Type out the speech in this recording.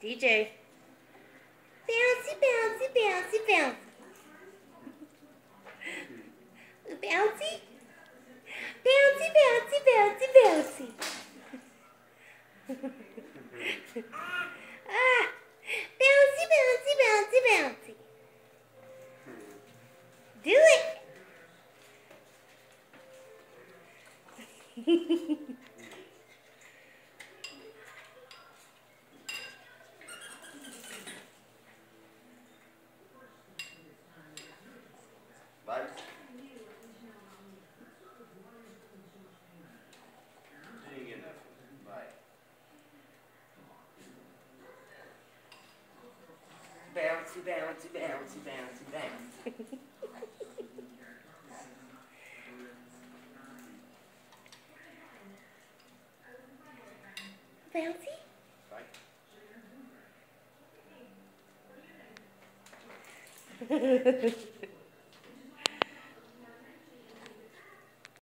DJ. Bouncy, bouncy, bouncy, bouncy. Bouncy. Bouncy, bouncy, bouncy, bouncy. ah, bouncy, bouncy, bouncy, bouncy. Do it. Bouncy, bouncy, bouncy, bouncy, bouncy. Bouncy? Vai.